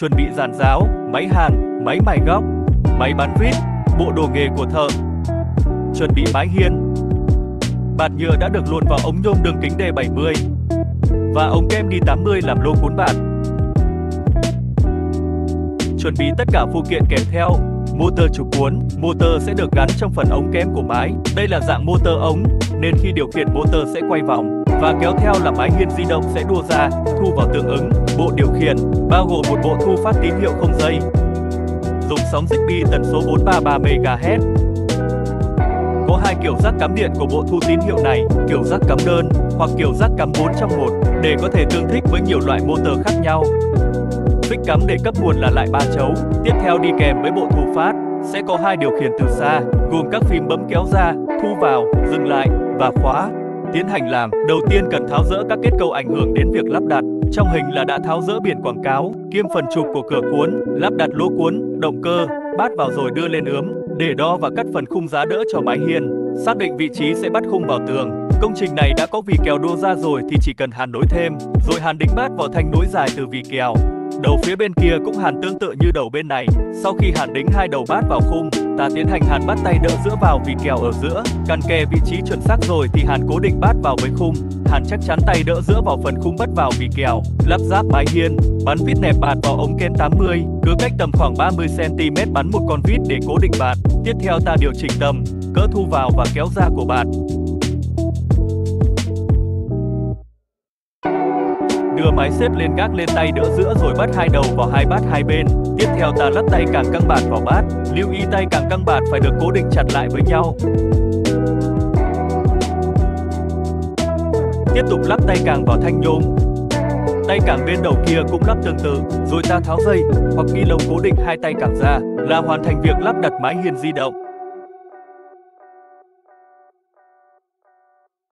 chuẩn bị giàn giáo, máy hàn, máy mài góc, máy bán vít, bộ đồ nghề của thợ. Chuẩn bị mái hiên. Bạt nhựa đã được luồn vào ống nhôm đường kính D70 và ống kem D80 làm lô cuốn bạt. Chuẩn bị tất cả phụ kiện kèm theo, Motor trục cuốn, motor sẽ được gắn trong phần ống kém của mái. Đây là dạng motor ống, nên khi điều khiển motor sẽ quay vòng và kéo theo là mái hiên di động sẽ đua ra, thu vào tương ứng. Bộ điều khiển bao gồm một bộ thu phát tín hiệu không dây, dùng sóng Zigbee tần số 433 MHz. Có hai kiểu rắc cắm điện của bộ thu tín hiệu này, kiểu rắc cắm đơn hoặc kiểu rắc cắm 4 trong 1 để có thể tương thích với nhiều loại motor khác nhau. Phích cắm để cấp nguồn là lại ba chấu. Tiếp theo đi kèm với bộ thu phát sẽ có hai điều khiển từ xa, gồm các phím bấm kéo ra, thu vào, dừng lại và khóa. Tiến hành làm, đầu tiên cần tháo rỡ các kết cấu ảnh hưởng đến việc lắp đặt. Trong hình là đã tháo rỡ biển quảng cáo, kiêm phần trục của cửa cuốn, lắp đặt lỗ cuốn, động cơ, bát vào rồi đưa lên ướm, để đo và cắt phần khung giá đỡ cho mái hiên. Xác định vị trí sẽ bắt khung vào tường. Công trình này đã có vì kèo đua ra rồi thì chỉ cần hàn nối thêm, rồi hàn đính bát vào thanh nối dài từ vì kèo. Đầu phía bên kia cũng hàn tương tự như đầu bên này. Sau khi hàn đính hai đầu bát vào khung, ta tiến hành hàn bắt tay đỡ giữa vào vì kèo ở giữa. Căn kè vị trí chuẩn xác rồi thì hàn cố định bát vào với khung. Hàn chắc chắn tay đỡ giữa vào phần khung bắt vào vì kèo. Lắp ráp mái hiên, bắn vít nẹp bạt vào ống ken 80, cứ cách tầm khoảng 30 cm bắn một con vít để cố định bạt. Tiếp theo ta điều chỉnh tầm, cỡ thu vào và kéo ra của bạt. Đưa máy xếp lên gác lên tay đỡ giữa rồi bắt hai đầu vào hai bát hai bên. Tiếp theo ta lắp tay càng căng bạt vào bát. Lưu ý tay càng căng bạt phải được cố định chặt lại với nhau. Tiếp tục lắp tay càng vào thanh nhôm. Tay càng bên đầu kia cũng lắp tương tự, rồi ta tháo dây hoặc ghi lông cố định hai tay càng ra là hoàn thành việc lắp đặt mái hiên di động.